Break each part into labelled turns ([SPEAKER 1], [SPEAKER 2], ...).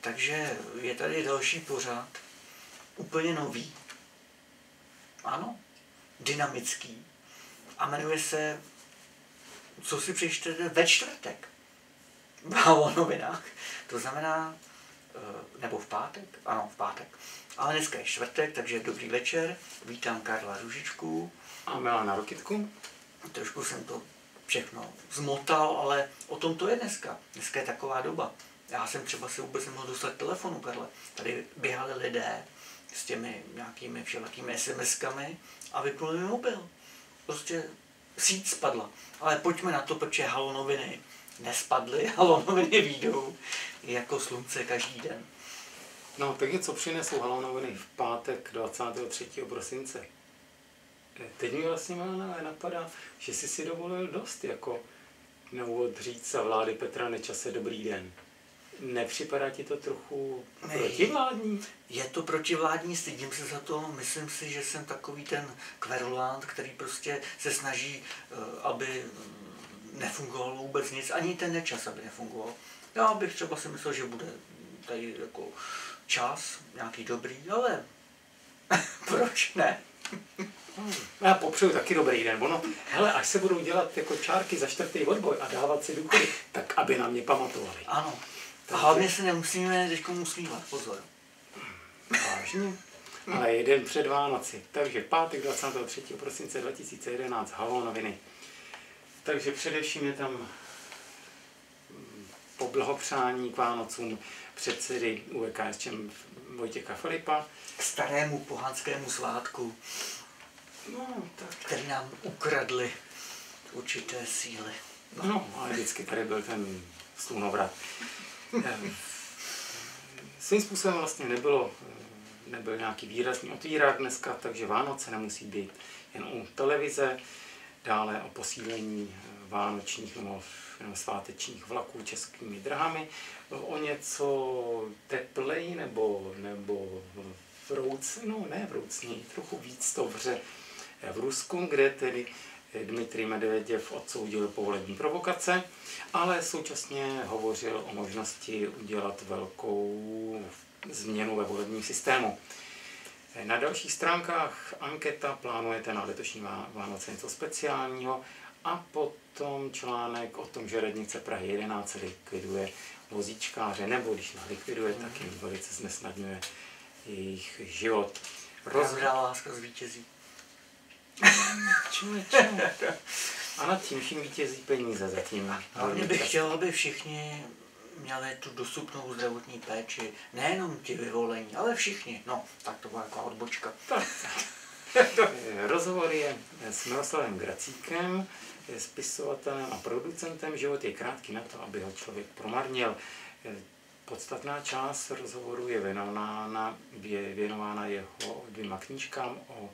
[SPEAKER 1] Takže je tady další pořad, úplně nový. Ano, dynamický. A jmenuje se Co si přečtete ve čtvrtek. v novinách. To znamená, eh, nebo v pátek? Ano, v pátek. Ale dneska je čtvrtek, takže dobrý večer. Vítám Karla Ružičku.
[SPEAKER 2] A Milana Rokitku.
[SPEAKER 1] Trošku jsem to všechno zmotal, ale o tom to je dneska. Dneska je taková doba. Já jsem třeba si vůbec nemohl dostat telefonu, Karle. Tady běhali lidé s těmi nějakými všelakými SMS-kami a vypnuli mi mobil. Prostě síť spadla. Ale pojďme na to, protože halo noviny nespadly, halo noviny výjdou jako slunce každý den.
[SPEAKER 2] No, takže co přinesou halo noviny v pátek 23. prosince? Teď mi vlastně napadá, že jsi si dovolil dost jako na úvod říct vlády Petra Nečase dobrý den. Nepřipadá ti to trochu protivládní?
[SPEAKER 1] Je to protivládní, stydím se za to. Myslím si, že jsem takový ten kverulant, který prostě se snaží, eh, aby nefungovalo vůbec nic, ani ten nečas, aby nefungoval. Já bych třeba si myslel, že bude tady jako čas, nějaký dobrý, ale proč ne?
[SPEAKER 2] Hmm. Já popřeju taky dobrý den. Ono, hele, až se budou dělat jako čárky za čtvrtý odboj a dávat si důchody, tak aby na mě pamatovali.
[SPEAKER 1] Ano. A hlavně se nemusíme teď usmívat, pozor.
[SPEAKER 2] Vážně? Ale jeden před Vánoci. Takže pátek 23. prosince 2011, halo noviny. Takže především je tam mm, poblahopřání k Vánocům předsedy UEKSČM Vojtěcha Filipa.
[SPEAKER 1] K starému pohanskému svátku,
[SPEAKER 2] No, tak.
[SPEAKER 1] který nám ukradli určité síly.
[SPEAKER 2] No, no ale vždycky tady byl ten slunovrat. Svým způsobem vlastně nebylo, nebyl nějaký výrazný otvírák dneska, takže Vánoce nemusí být jen u televize, dále o posílení vánočních nebo, svátečních vlaků českými drahami, o něco teplej nebo, nebo vrouc, no ne vroucněji, trochu víc to vře v Rusku, kde tedy Dmitrij Medveděv odsoudil povolební provokace, ale současně hovořil o možnosti udělat velkou změnu ve volebním systému. Na dalších stránkách anketa plánujete na letošní Vánoce něco speciálního a potom článek o tom, že radnice Prahy 11 likviduje vozíčkáře, nebo když likviduje, tak jim velice znesnadňuje jejich život.
[SPEAKER 1] Pravda láska zvítězí.
[SPEAKER 2] A nad tím vším vítězí peníze zatím.
[SPEAKER 1] Hlavně bych chtěl, aby všichni měli tu dostupnou zdravotní péči. Nejenom ti vyvolení, ale všichni. No, tak to byla taková odbočka.
[SPEAKER 2] Rozhovor je s Miroslavem Gracíkem, je spisovatelem a producentem. Život je krátký na to, aby ho člověk promarnil. Podstatná část rozhovoru je věnována, je věnována jeho dvěma knížkám o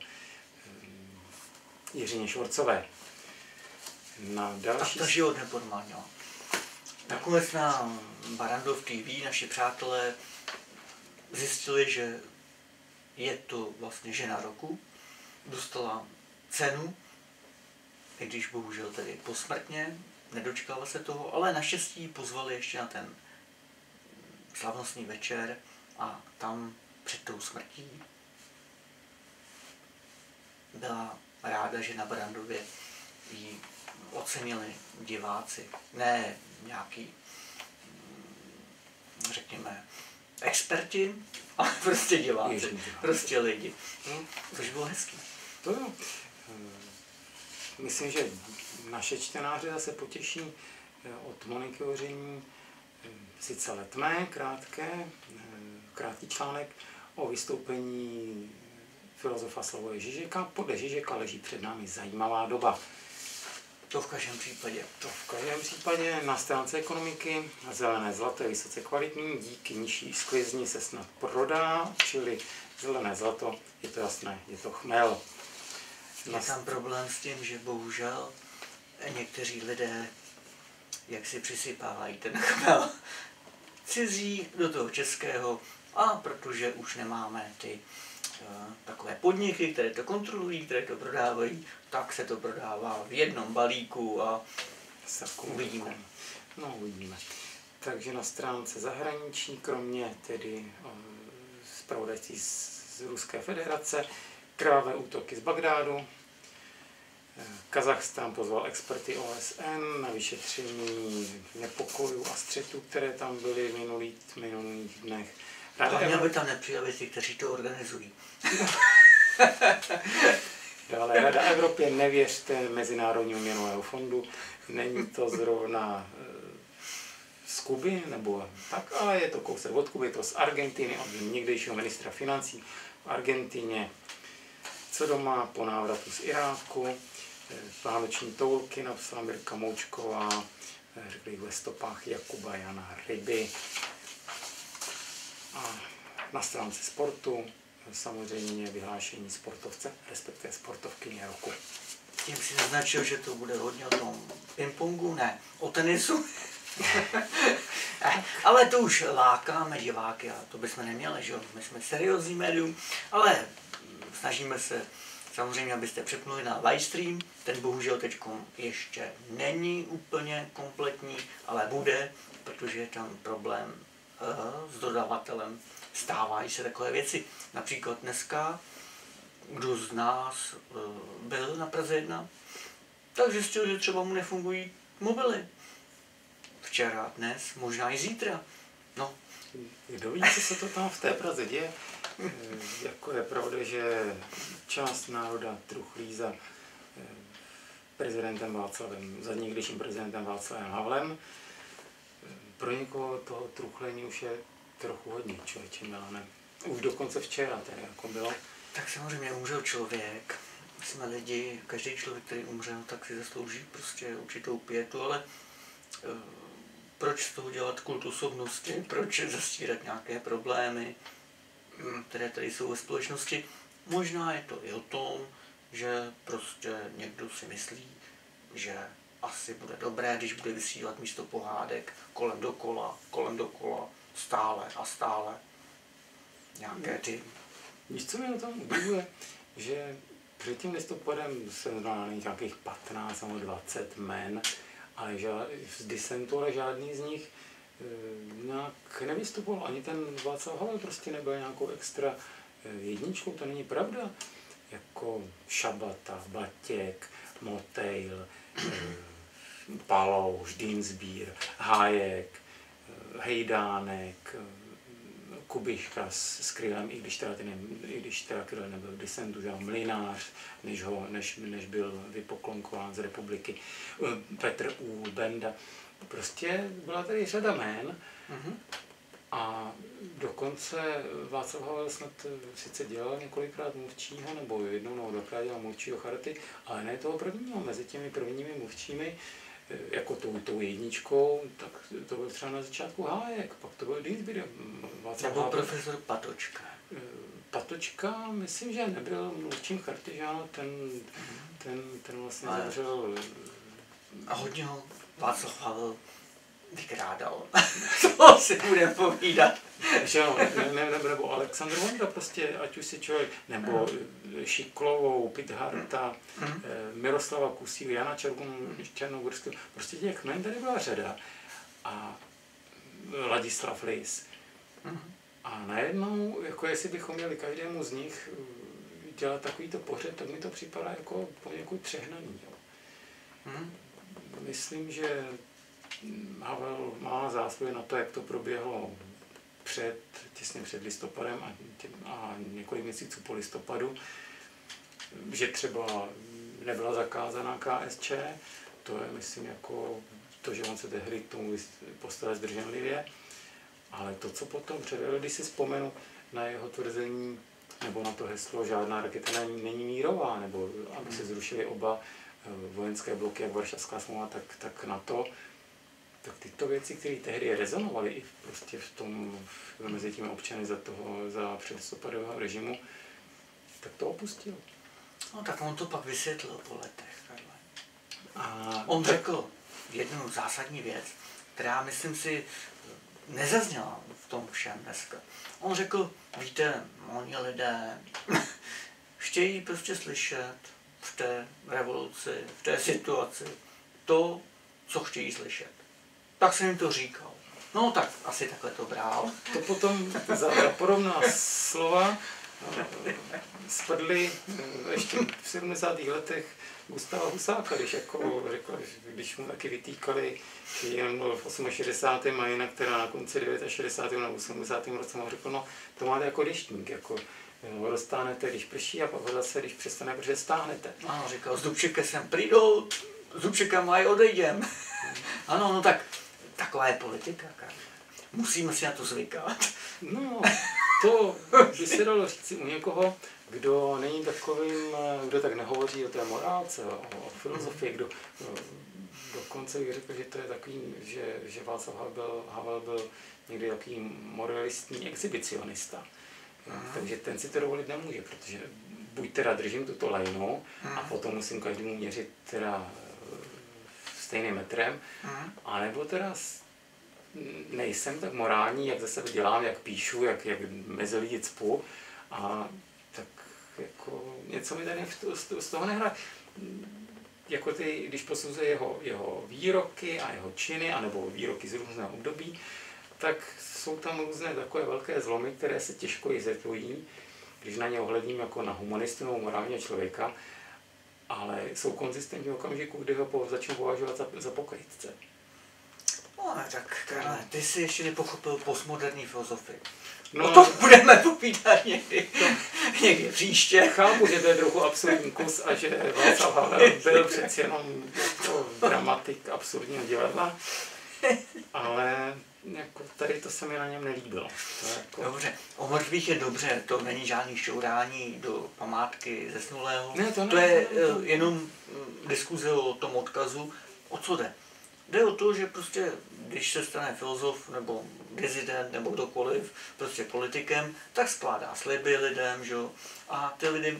[SPEAKER 2] Jiřině Švorcové.
[SPEAKER 1] Na další... Tak to život nepodmanil. Nakonec na Barandov TV naši přátelé zjistili, že je to vlastně žena roku. Dostala cenu, i když bohužel tedy posmrtně, nedočkala se toho, ale naštěstí pozvali ještě na ten slavnostní večer a tam před tou smrtí byla ráda, že na Brandově ji ocenili diváci, ne nějaký, mm, řekněme, experti, ale prostě diváci, prostě lidi. Hm? Což bylo hezký.
[SPEAKER 2] To jo. Myslím, že naše čtenáře zase potěší eh, od Moniky Oření eh, sice letmé, krátké, eh, krátký článek o vystoupení filozofa Slavoje Žižeka. Podle Žižeka leží před námi zajímavá doba.
[SPEAKER 1] To v každém případě.
[SPEAKER 2] To v každém případě na stránce ekonomiky zelené zlato je vysoce kvalitní, díky nižší sklizni se snad prodá, čili zelené zlato, je to jasné, je to chmel.
[SPEAKER 1] Je tam problém s tím, že bohužel někteří lidé jak si přisypávají ten chmel cizí do toho českého a protože už nemáme ty takové podniky, které to kontrolují, které to prodávají, tak se to prodává v jednom balíku a uvidíme.
[SPEAKER 2] No, uvidíme. Takže na stránce zahraniční, kromě tedy zpravodajství z, z Ruské federace, krvavé útoky z Bagdádu, Kazachstán pozval experty OSN na vyšetření nepokojů a střetů, které tam byly v minulých, minulých dnech.
[SPEAKER 1] Rada Hlavně, aby tam nepřijeli ti, kteří to organizují.
[SPEAKER 2] Dále Rada Evropě, nevěřte Mezinárodnímu měnovému fondu, není to zrovna eh, z Kuby, nebo tak, ale je to kousek od Kuby, to z Argentiny, od někdejšího ministra financí v Argentině. Co doma po návratu z Iráku, vánoční toulky napsala Mirka Moučková, řekli ve stopách Jakuba Jana Ryby. A na stránce sportu samozřejmě vyhlášení sportovce, respektive sportovkyně roku.
[SPEAKER 1] Tím si naznačil, že to bude hodně o tom pingpongu, ne, o tenisu. ale to už lákáme diváky a to bychom neměli, že jo? My jsme seriózní médium, ale snažíme se samozřejmě, abyste přepnuli na livestream, ten bohužel teď ještě není úplně kompletní, ale bude, protože je tam problém s dodavatelem. Stávají se takové věci. Například dneska, kdo z nás uh, byl na Praze 1, tak zjistil, že třeba mu nefungují mobily. Včera, dnes, možná i zítra. No.
[SPEAKER 2] Kdo ví, co se to tam v té Praze děje? Eh, jako je pravda, že část národa truchlí za eh, prezidentem Václavem, za někdejším prezidentem Václavem Havlem. Eh, pro někoho toho truchlení už je trochu hodně člověče Milane. Už dokonce včera tedy jako bylo.
[SPEAKER 1] Tak samozřejmě umřel člověk, jsme lidi, každý člověk, který umřel, tak si zaslouží prostě určitou pětu, ale proč z toho dělat kult osobnosti, proč zastírat nějaké problémy, hm, které tady jsou ve společnosti. Možná je to i o tom, že prostě někdo si myslí, že asi bude dobré, když bude vysílat místo pohádek kolem dokola, kolem dokola, stále a stále nějaké ty...
[SPEAKER 2] Víš, co mi na tom udivuje? Že před tím listopadem se znamená nějakých 15 nebo 20 men, ale žád, z disentu, ale žádný z nich e, nějak nevystupoval. Ani ten Václav Havel prostě nebyl nějakou extra e, jedničkou, to není pravda. Jako Šabata, Batěk, Motejl, Palouš, Dinsbír, Hájek, e, Hejdánek, e, Kubiška s, s Krylem, i když teda, ten, i když teda Kryl nebyl disentu, že mlinář, než, ho, než, než byl vypoklonkován z republiky, eh, Petr U. Benda. Prostě byla tady řada jmén mm-hmm. A dokonce Václav Havel snad eh, sice dělal několikrát mluvčího, nebo jednou nebo dvakrát dělal mluvčího Charity, ale ne toho prvního. Mezi těmi prvními mluvčími jako tou, tou jedničkou, tak to byl třeba na začátku Hájek, pak to byl Dinsby.
[SPEAKER 1] Nebo profesor Patočka.
[SPEAKER 2] Eh, Patočka, myslím, že nebyl mluvčím Chartyžánu, ten, ten, ten vlastně zemřel.
[SPEAKER 1] A hodně ho Václav Havel vykrádal. to si budeme povídat.
[SPEAKER 2] Že jo, ne, ne, nebo, Aleksandr Vonda prostě, ať už si člověk, nebo Šiklovou, Pitharta, mm. Miroslava Kusího, Jana Černogorského, prostě těch jmen tady byla řada. A Ladislav Lis. Mm. A najednou, jako jestli bychom měli každému z nich eh, dělat takovýto pořad, tak mi to připadá jako poněkud přehnaný. Jo. Mm. Myslím, že Havel má zásluhy na to, jak to proběhlo před, těsně před listopadem a, a několik měsíců po listopadu, že třeba nebyla zakázaná KSČ, to je, myslím, jako to, že on se tehdy k tomu postavil zdrženlivě, ale to, co potom předvedl, když si vzpomenu na jeho tvrzení, nebo na to heslo, žádná raketa není, není mírová, nebo aby se zrušily oba eh, vojenské bloky, jak Varšavská smlouva, tak, tak na to, tak tyto věci, které tehdy rezonovaly i prostě v tom, mezi těmi občany za toho, za předlistopadového režimu, tak to opustil.
[SPEAKER 1] No tak on to pak vysvětlil po letech. A on tak... řekl jednu zásadní věc, která myslím si nezazněla v tom všem dneska. On řekl, víte, oni lidé chtějí prostě slyšet v té revoluci, v té situaci to, co chtějí slyšet tak jsem jim to říkal. No tak asi takhle to bral.
[SPEAKER 2] To potom za, podobná slova eh, spadly eh, ještě v 70. letech Gustava Husáka, když jako řekl, když mu taky vytýkali, že jen byl v 68. a jinak teda na konci 69. na 80. roce mu řekl, no to máte jako deštník, jako no, roztánete, když prší a pak zase, když přestane protože stáhnete.
[SPEAKER 1] Ano, říkal, s Dubčekem sem přijdou, s Dubčekem mají odejdem. ano, no tak taková je politika, Karl. Musíme si na to zvykat.
[SPEAKER 2] No, to by se dalo říct u někoho, kdo není takovým, kdo tak nehovoří o té morálce, o, o filozofii, kdo no, dokonce bych řekl, že to je takový, že, že Václav Havel, Havel byl někdy takový moralistní exhibicionista. Aha. Takže ten si to dovolit nemůže, protože buď teda držím tuto lajnu a potom musím každému měřit teda stejným metrem, Aha. anebo teda nejsem tak morální, jak ze sebe dělám, jak píšu, jak, jak mezi lidi cpu a tak jako něco mi tady z toho nehraje. Jako ty, když posuzuje jeho, jeho výroky a jeho činy, anebo výroky z různého období, tak jsou tam různé takové velké zlomy, které se těžko vysvětlují, když na ně ohledím jako na humanistu nebo morálního člověka, ale jsou konzistentní v okamžiku, kdy ho začnu považovat za, za pokrytce.
[SPEAKER 1] No, tak Karle, ty jsi ještě nepochopil postmoderní filozofii. No, o tom budeme povídat někdy, to, někdy příště.
[SPEAKER 2] Chápu, že to je trochu absurdní kus a že Václav Havel byl přeci jenom to dramatik absurdního divadla, ale jako tady to se mi na něm nelíbilo.
[SPEAKER 1] Jako... Dobře, o mrtvých je dobře, to není žádný šourání do památky zesnulého.
[SPEAKER 2] Ne, to,
[SPEAKER 1] ne, to je to, ne. jenom mm, diskuze o tom odkazu. O co jde? Jde o to, že prostě, když se stane filozof nebo dizident nebo kdokoliv, prostě politikem, tak skládá sliby lidem, že jo? A ty lidi,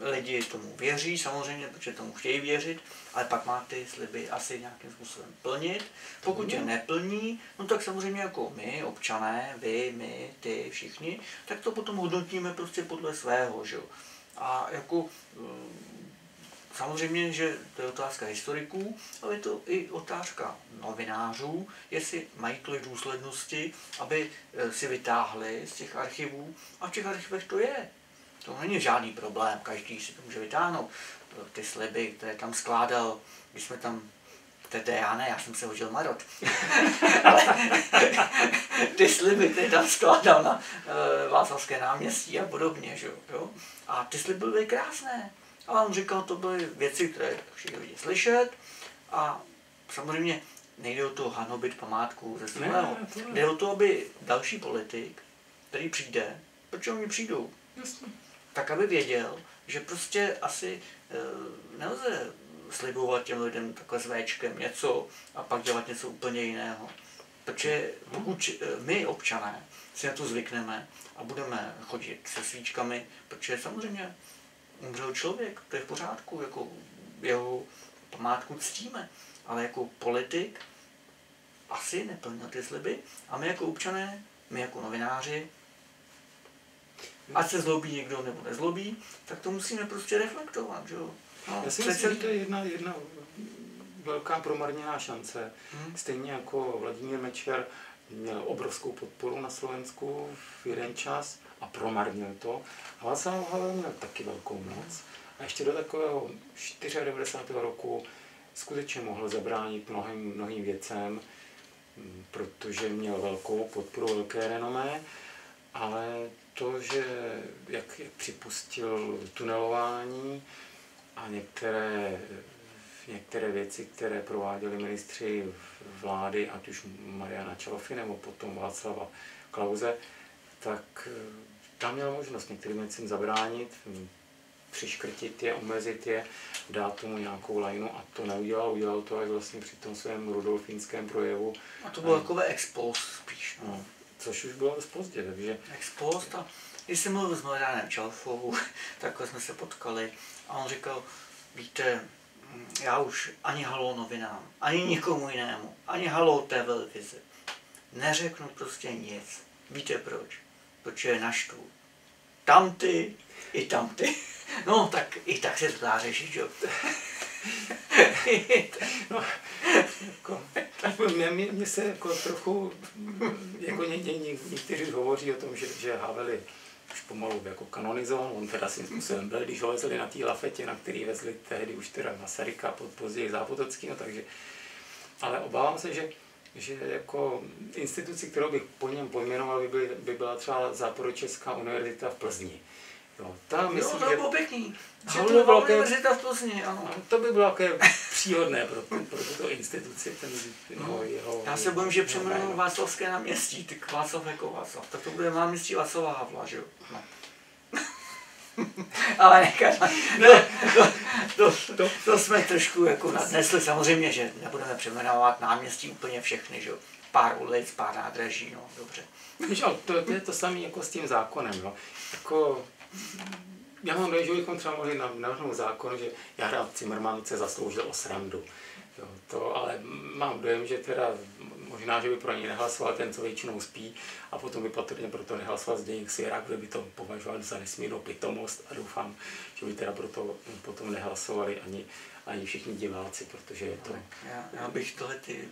[SPEAKER 1] lidi tomu věří samozřejmě, protože tomu chtějí věřit, ale pak má ty sliby asi nějakým způsobem plnit. Pokud je neplní, no tak samozřejmě jako my, občané, vy, my, ty, všichni, tak to potom hodnotíme prostě podle svého, že jo? A jako Samozřejmě, že to je otázka historiků, ale je to i otázka novinářů, jestli mají tolik důslednosti, aby eh, si vytáhli z těch archivů. A v těch archivech to je. To není žádný problém, každý si to může vytáhnout. Eh, ty sliby, které tam skládal, když jsme tam to já ne, já jsem se hodil marot. Ale ty sliby, které tam skládal na uh, Václavské náměstí a podobně, že jo. A ty sliby byly krásné. A on říkal, to byly věci, které všichni lidi slyšet a samozřejmě nejde o to hanobit památku ze svého. Jde o to, aby další politik, který přijde, proč oni přijdou, Jasně. tak aby věděl, že prostě asi e, nelze slibovat těm lidem takhle s véčkem něco a pak dělat něco úplně jiného. Protože pokud eh, my, občané, si na to zvykneme a budeme chodit se svíčkami, protože samozřejmě umřel člověk, to je v pořádku, jako jeho památku ctíme, ale jako politik asi neplnil ty sliby a my jako občané, my jako novináři, ať se zlobí někdo nebo nezlobí, tak to musíme prostě reflektovat, že jo.
[SPEAKER 2] No, Já si myslím, že to je jedna, jedna velká promarněná šance. Hmm. Stejně jako Vladimír Mečer měl obrovskou podporu na Slovensku v jeden čas a promarnil to. Václav Havel měl taky velkou moc. A ještě do takového 94. roku skutečně mohl zabránit mnohým, mnohým věcem, protože měl velkou podporu, velké renomé, ale to, že jak, jak připustil tunelování a některé, některé věci, které prováděli ministři vlády, ať už Mariana Čalofy nebo potom Václava Klauze, tak tam měl možnost některým věcem zabránit, přiškrtit je, omezit je, dát tomu nějakou lajnu a to neudělal, udělal to až vlastně při tom svém rudolfínském projevu.
[SPEAKER 1] A to bylo takové expost spíš. No.
[SPEAKER 2] no. Což už bylo dost pozdě, takže...
[SPEAKER 1] Expost a když jsem mluvil s Marianem Čalfovou, takhle jsme se potkali a on říkal, víte, já už ani halo novinám, ani nikomu jinému, ani halo televizi, neřeknu prostě nic. Víte proč? Protože naštvu. Tam ty, i tam ty. No, tak i tak se to dá řešit, jo.
[SPEAKER 2] no, jako, mě, mě, mě, se jako trochu, jako ně, ně, ně, někteří hovoří o tom, že, že Havel je už pomalu jako kanonizoval, on teda svým způsobem byl, když ho vezli na té lafetě, na který vezli tehdy už teda Masaryka, později Zápotockého, takže, ale obávám se, že že jako instituci, kterou bych po něm pojmenoval, by, by, by byla třeba Západočeská univerzita v Plzni.
[SPEAKER 1] Jo, tam myslím, jo, to bylo pěkný. Že to byla univerzita v Plzni, ano.
[SPEAKER 2] To by bylo také příhodné pro, pro tuto instituci. Ten,
[SPEAKER 1] no, jeho, Já se bojím, že přeměnují Václavské náměstí, ty Václav jako Václav. Tak to bude náměstí Václava Havla, že jo? No. Ale nechat, no, to, to, to, to, jsme trošku jako nadnesli. Samozřejmě, že nebudeme přeměnovat náměstí úplně všechny, že? Pár ulic, pár nádraží, no dobře.
[SPEAKER 2] Víš, to, to je to samé jako s tím zákonem, jo. Jako, já mám dojem, že bychom třeba mohli navrhnout zákon, že Jarda Cimrman se zasloužil o srandu. Jo, to, ale mám dojem, že teda možná, že by pro něj nehlasoval ten, co většinou spí, a potom by patrně proto nehlasoval Zdeněk Svěrak, kde by to považoval za nesmírnou pitomost a doufám, že by teda proto potom nehlasovali ani, ani všichni diváci, protože je to...
[SPEAKER 1] Já, já bych tohle ty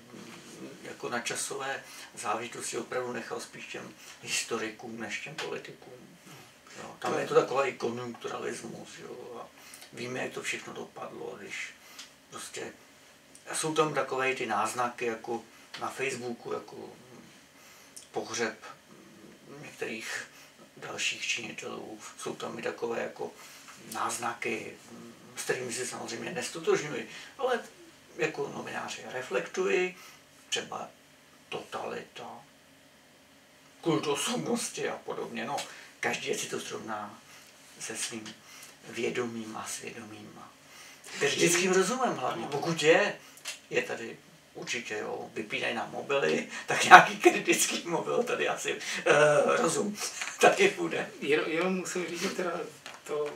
[SPEAKER 1] jako na časové záležitosti opravdu nechal spíš těm historikům než těm politikům. Jo, tam to je to takový konjunkturalismus, jo, a víme, jak to všechno dopadlo, když prostě jsou tam takové ty náznaky, jako na Facebooku, jako pohřeb některých dalších činitelů. Jsou tam i takové jako náznaky, s kterými si samozřejmě nestotožňuji, ale jako novináři reflektuji, třeba totalita, kult osobnosti a podobně. No, každý si to srovná se svým vědomím a svědomím. Kritickým rozumem hlavně, pokud je, je tady určitě jo, vypínají na mobily, tak nějaký kritický mobil tady asi uh, rozum taky bude.
[SPEAKER 2] Jenom, jenom musím říct, že teda to,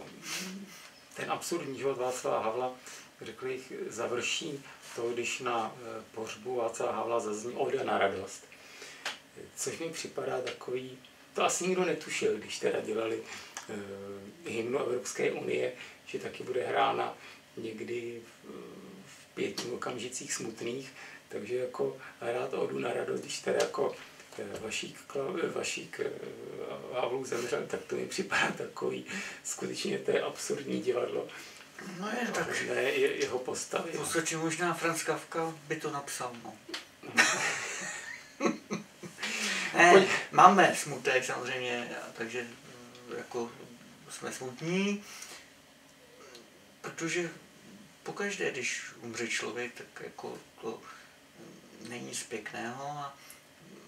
[SPEAKER 2] ten absurdní život Václava Havla, řekl bych, završí to, když na eh, pohřbu Václava Havla zazní Oda na radost. Což mi připadá takový, to asi nikdo netušil, když teda dělali uh, hymnu Evropské unie, že taky bude hrána někdy v pěti okamžicích smutných, takže jako hrát odu na radost, když teda jako eh, Vašík, Vašík Havlů zemřel, tak to mi připadá takový, skutečně to je absurdní divadlo.
[SPEAKER 1] No je, tak
[SPEAKER 2] ne, je, jeho postavy.
[SPEAKER 1] Podstatě možná Franz Kafka by to napsal, no. ne, máme smutek samozřejmě, takže mm, jako jsme smutní, protože pokaždé, když umře člověk, tak jako to není nic pěkného a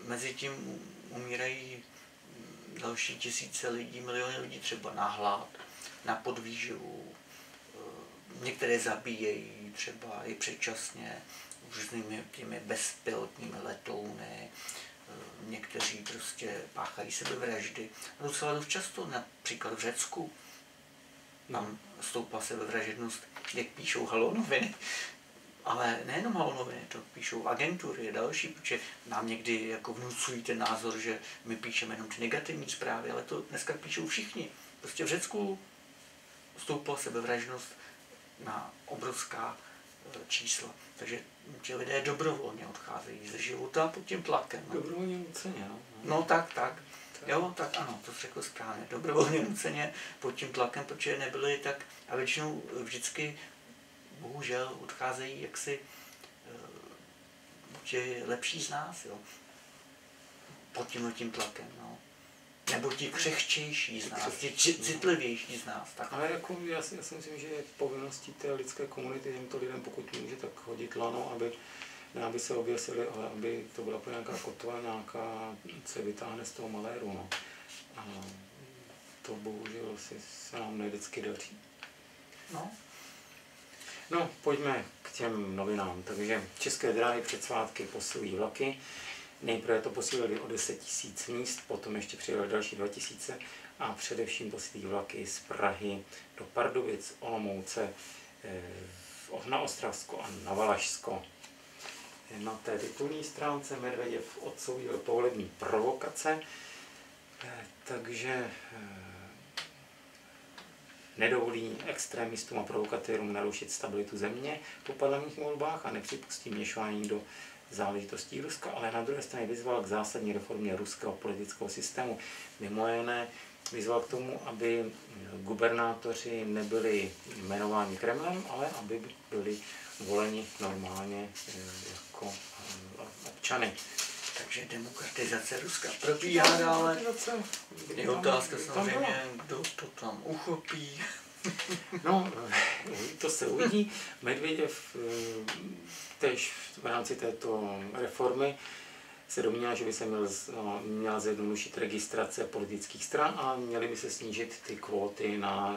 [SPEAKER 1] mezi tím umírají další tisíce lidí, miliony lidí třeba na hlad, na podvýživu, některé zabíjejí třeba i předčasně různými těmi bezpilotními letouny, někteří prostě páchají sebevraždy. Docela dost často, například v Řecku, tam stoupla sebevražednost, jak píšou halonoviny, ale nejenom halonoviny, to píšou agentury, další, protože nám někdy jako vnucují ten názor, že my píšeme jenom ty negativní zprávy, ale to dneska píšou všichni. Prostě v Řecku stoupla sebevražnost na obrovská e, čísla. Takže ti lidé dobrovolně odcházejí ze života pod tím tlakem.
[SPEAKER 2] Dobrovolně nuceně, no.
[SPEAKER 1] No tak, tak. Jo, tak ano, to řekl správně. Dobrovolně nuceně pod tím tlakem, protože nebyli tak, a většinou vždycky bohužel odcházejí jaksi ti lepší z nás, jo. Pod tím tím tlakem, no nebo ti křehčejší z nás, ti citlivější z nás. Tak.
[SPEAKER 2] Ale jako já si, já si myslím, že je povinností té lidské komunity těmto lidem, pokud může, tak hodit lano, aby ne aby se oběsili, ale aby to byla nějaká kotva, nějaká, se vytáhne z toho maléru. No. A to bohužel si, se nám ne vždycky daří.
[SPEAKER 1] No.
[SPEAKER 2] No, pojďme k těm novinám. Takže České dráhy před svátky posilují vlaky. Nejprve to posílili o 10 tisíc míst, potom ještě přijeli další 2 tisíce a především posílí vlaky z Prahy do Pardubic, Olomouce, eh, na Ostravsko a na Valašsko. Na té titulní stránce Medveděv odsoudil povolební provokace, eh, takže eh, nedovolí extremistům a provokatérům narušit stabilitu země po parlamentních volbách a nepřipustí měšování do záležitostí Ruska, ale na druhé straně vyzval k zásadní reformě ruského politického systému. Mimo jiné vyzval k tomu, aby gubernátoři nebyli jmenováni Kremlem, ale aby byli voleni normálně eh, jako eh, občany.
[SPEAKER 1] Takže demokratizace Ruska probíhá dále. Je otázka samozřejmě, kdo to tam uchopí.
[SPEAKER 2] No, to se uvidí. Medvěděv eh, tež v rámci této reformy se domnívá, že by se měl, no, měla zjednodušit registrace politických stran a měly by se snížit ty kvóty na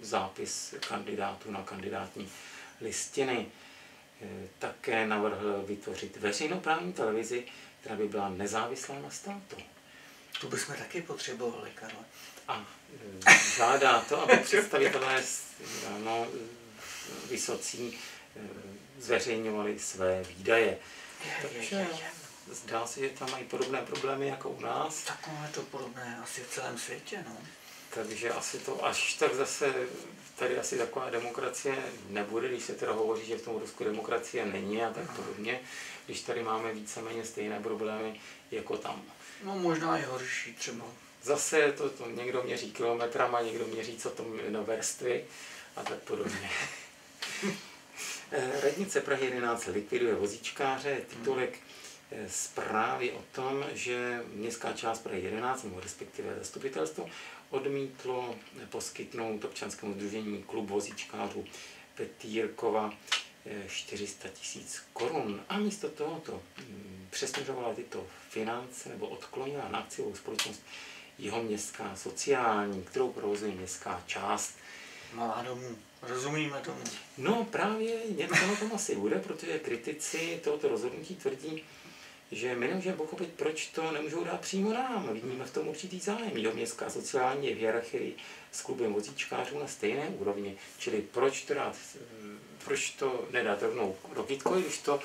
[SPEAKER 2] zápis kandidátů na kandidátní listiny. Eh, také navrhl vytvořit veřejnoprávní televizi, která by byla nezávislá na státu.
[SPEAKER 1] To bychom taky potřebovali, Karle.
[SPEAKER 2] A eh, žádá to, aby představitelé no, vysocí zveřejňovali své výdaje. Takže zdá se, že tam mají podobné problémy jako u nás.
[SPEAKER 1] Tak je to podobné asi v celém světě, no.
[SPEAKER 2] Takže asi to až tak zase tady asi taková demokracie nebude, když se teda hovoří, že v tom Rusku demokracie není a tak podobně, když tady máme víceméně stejné problémy jako tam.
[SPEAKER 1] No možná i horší třeba.
[SPEAKER 2] Zase to, to někdo měří kilometrama, někdo měří co to na vrstvy a tak podobně. Eh, radnice Prahy 11 likviduje vozíčkáře, titulek zprávy o tom, že městská část Prahy 11, nebo respektive zastupitelstvo, odmítlo poskytnout občanskému združení klub vozíčkářů Petýrkova 400 eh, tisíc korun a místo tohoto hm, přesměřovala tyto finance nebo odklonila na akciovou společnost jeho městská sociální, kterou provozuje městská část.
[SPEAKER 1] Malá domů. Rozumíme tomu.
[SPEAKER 2] No právě něco na tom asi bude, protože kritici tohoto rozhodnutí tvrdí, že my nemůžeme pochopit, proč to nemůžou dát přímo nám. Vidíme v tom určitý zájem. Jo, městská sociální je v hierarchii s klubem vozíčkářů na stejné úrovni. Čili proč to, dát, proč to nedat rovnou Rokitkovi, když to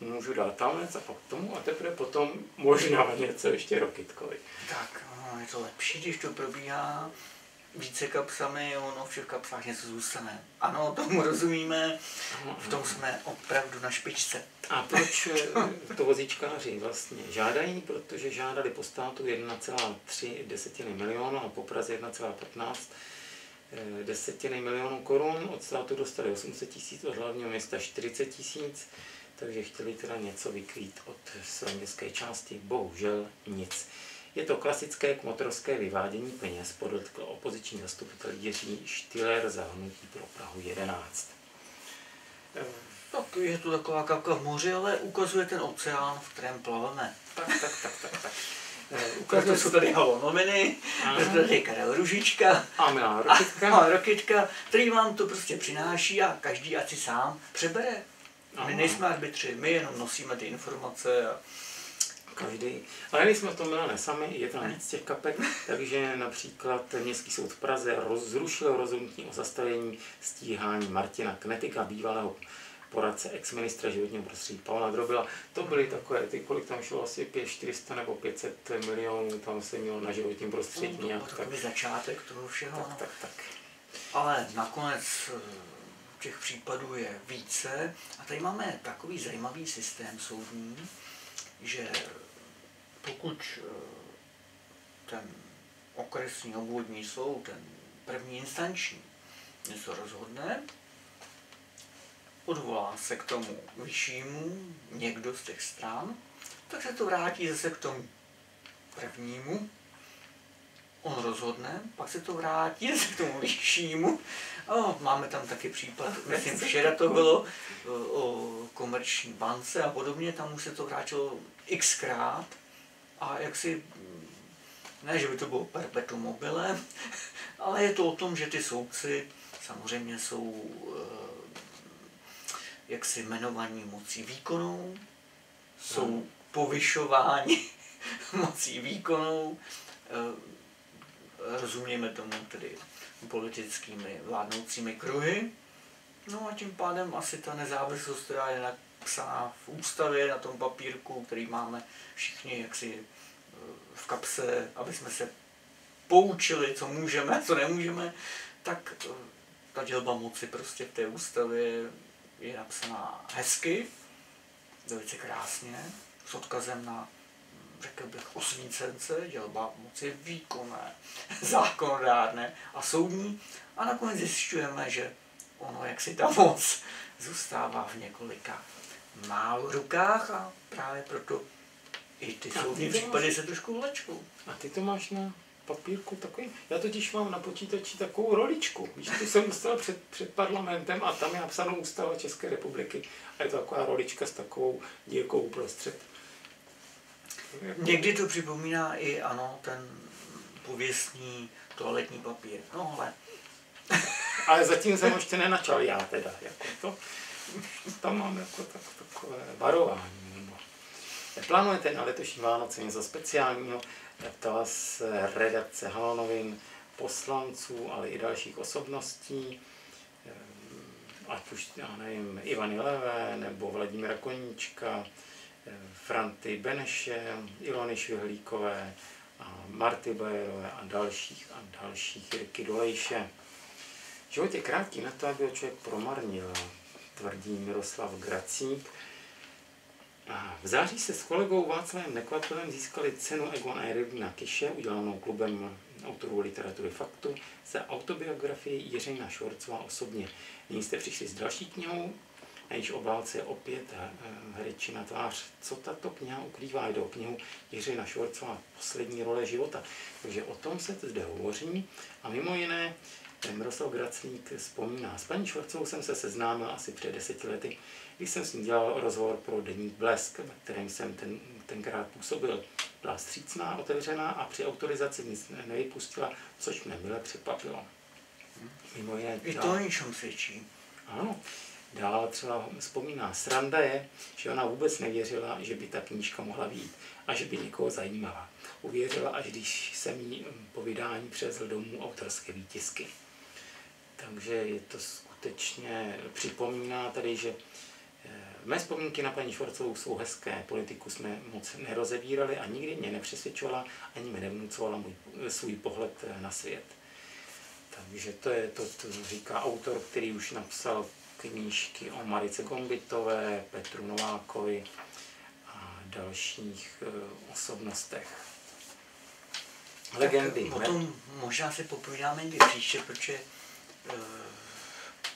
[SPEAKER 2] můžu dát tam a pak tomu a teprve potom možná něco ještě Rokitkovi.
[SPEAKER 1] Tak, no, je to lepší, když to probíhá více kapsami, ono v všech kapsách něco zůstane. Ano, tomu rozumíme, v tom jsme opravdu na špičce.
[SPEAKER 2] A proč eh, to vozíčkáři vlastně žádají? Protože žádali po státu 1,3 desetiny milionu a po Praze 1,15 eh, desetiny milionů korun. Od státu dostali 800 tisíc, od hlavního města 40 tisíc, takže chtěli teda něco vykrýt od své městské části. Bohužel nic. Je to klasické kmotrovské vyvádění peněz, podotkl opoziční zastupitel Jiří Štýler za hnutí pro Prahu 11.
[SPEAKER 1] Tak je to taková kapka v moři, ale ukazuje ten oceán, v kterém plaveme.
[SPEAKER 2] Tak, tak, tak, tak, tak.
[SPEAKER 1] Eh, ukazuje, jsou tady Halo noviny, tady Karel Ružička
[SPEAKER 2] a Milá Rokitka.
[SPEAKER 1] A, a Rokitka, který vám to prostě přináší a každý ať si sám přebere. My nejsme arbitři, my jenom nosíme ty informace a
[SPEAKER 2] každý. Ale nejsme v tom Milane sami, je tam víc těch kapek, takže například Městský soud v Praze zrušil rozhodnutí o zastavení stíhání Martina Knetika, bývalého poradce ex-ministra životního prostředí Pavla Drobila. To byly takové, ty, kolik tam šlo, asi 5, 400 nebo 500 milionů, tam se mělo na životním prostředí
[SPEAKER 1] no, nějak. Tak, začátek toho všeho.
[SPEAKER 2] Tak, tak, tak.
[SPEAKER 1] Ale nakonec eh, těch případů je více. A tady máme takový zajímavý systém soudní, že pokud eh, ten okresní obvodní soud, ten první instanční, něco rozhodne, odvolá se k tomu vyššímu někdo z těch stran, tak se to vrátí zase k tomu prvnímu, on rozhodne, pak se to vrátí zase k tomu vyššímu. O, máme tam taky případ, myslím, včera to bylo o, o komerční bance a podobně, tam už se to vrátilo xkrát a jak si, ne, že by to bylo perpetuum mobile, ale je to o tom, že ty soudci samozřejmě jsou eh, jaksi jmenovaní mocí výkonou, jsou hmm. povyšováni mocí výkonou, eh, rozumějme tomu tedy politickými vládnoucími kruhy. No a tím pádem asi ta nezávislost, která je napsaná v ústavě, na tom papírku, který máme všichni jaksi eh, v kapse, aby jsme se poučili, co můžeme, co nemůžeme, tak eh, ta dělba moci prostě v té ústavě je napsaná hezky, velice krásně, s odkazem na, řekl bych, osvícence, dělba moci výkonné, zákonodárné a soudní. A nakonec zjišťujeme, že ono, jak si ta moc zůstává v několika málo rukách a právě proto i ty soudní případy se trošku vlečkou.
[SPEAKER 2] A ty to máš na papírku takový, já totiž mám na počítači takovou roličku, víš, tu jsem dostal před, před parlamentem a tam je napsáno Ústava České republiky. A je to taková rolička s takovou dírkou uprostřed.
[SPEAKER 1] Jako... Někdy to připomíná i, ano, ten pověstný toaletní papír, no ale...
[SPEAKER 2] ale zatím jsem ještě nenačal já teda, jako to, tam mám jako tak, takové varování. Plánujete na letošní Vánoce něco speciálního? Ptala se redakce Halonovin, poslanců, ale i dalších osobností, ehm, ať už, já nevím, Ivany Levé, nebo Vladimíra Koníčka, ehm, Franty Beneše, Ilony Švihlíkové, a Marty Bajerové a dalších a dalších, Jirky Dolejše. Život je krátký na to, aby ho člověk promarnil, tvrdí Miroslav Gracík. V září se s kolegou Václavem Nekvapilem získali cenu Egon Eyre na Kiše, udělanou klubem autorů literatury Faktu, za autobiografii Jiřina Švorcová osobně. Nyní jste přišli s další knihou, na jejíž obálce je opět eh, herečina tvář. Co tato kniha ukrývá? Jde o knihu Jiřina Švorcová Poslední role života. Takže o tom se zde hovoří a mimo jiné Miroslav Gracník vzpomíná. S paní Švorcovou jsem se seznámil asi před deseti lety když jsem s ní dělal rozhovor pro Deník Blesk, ve kterém jsem ten, tenkrát působil, byla střícná, otevřená a při autorizaci nic nevypustila, což mě milé překvapilo.
[SPEAKER 1] Mimo jiné, I to o něčem svědčí.
[SPEAKER 2] Ano. Dál třeba vzpomíná, sranda je, že ona vůbec nevěřila, že by ta knížka mohla být a že by někoho zajímala. Uvěřila, až když jsem jí po vydání přezl domů autorské výtisky. Takže je to skutečně, připomíná tady, že Mé vzpomínky na paní Švarcovou jsou hezké, politiku jsme moc nerozebírali a nikdy mě nepřesvědčovala ani mi nevnucovala můj, svůj pohled na svět. Takže to je to, to říká autor, který už napsal knížky o Marice Gombitové, Petru Novákovi a dalších uh, osobnostech.
[SPEAKER 1] Legendy. Tak o tom možná si popovídáme někdy příště, protože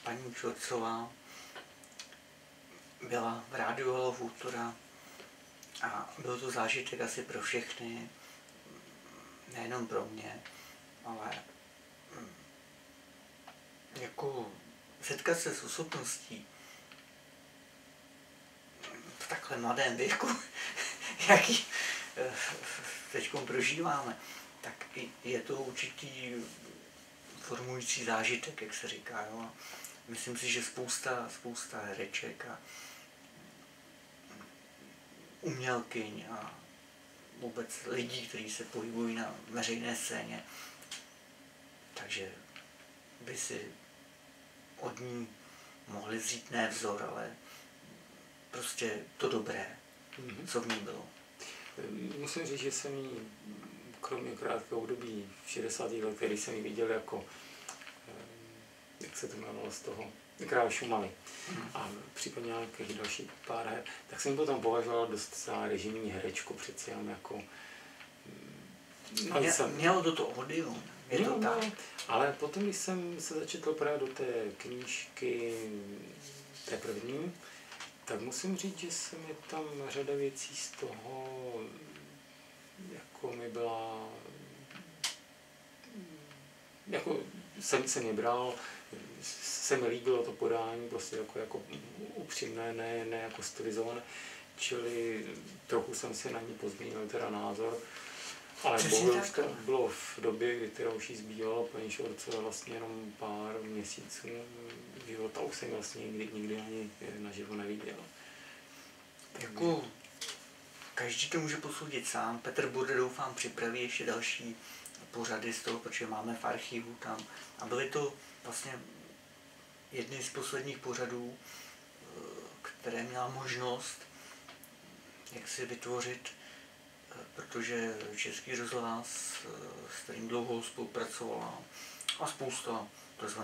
[SPEAKER 1] paní Čorcová byla v rádiu Halo a byl to zážitek asi pro všechny, nejenom pro mě, ale mm, jako setkat se s osobností v takhle mladém věku, jaký eh, teď prožíváme, tak je to určitý formující zážitek, jak se říká. Jo? Myslím si, že spousta, spousta hereček a umělkyň a vůbec lidí, kteří se pohybují na veřejné scéně. Takže by si od ní mohli vzít ne vzor, ale prostě to dobré, mm-hmm. co v ní bylo.
[SPEAKER 2] Musím říct, že jsem ji, kromě krátkého období v 60. letech, který jsem ji viděl jako, jak se to jmenovalo z toho, král Šumavy a případně nějakých další pár her, tak jsem potom považoval dost za režimní herečku, přeci jenom jako...
[SPEAKER 1] No, Mě, jsem... Mělo to to odium, je to no, tak.
[SPEAKER 2] Ale potom, když jsem se začetl právě do té knížky, té první, tak musím říct, že se mi tam řada věcí z toho, jako mi byla, jako jsem se mě bral, se mi líbilo to podání, prostě jako, jako upřímné, ne, ne jako stylizované, čili trochu jsem si na ní pozměnil teda názor, ale bohužel to bylo v době, kdy teda už jí zbývalo paní Šorcové vlastně jenom pár měsíců života, už jsem vlastně nikdy, nikdy ani naživo neviděl.
[SPEAKER 1] Jako každý to může posoudit sám. Petr bude doufám připraví ještě další pořady z toho, protože máme v archivu tam. A byly to vlastně jedny z posledních pořadů, eh, které měla možnost jak si vytvořit, eh, protože Český rozhlas, eh, s kterým dlouho spolupracovala a spousta tzv.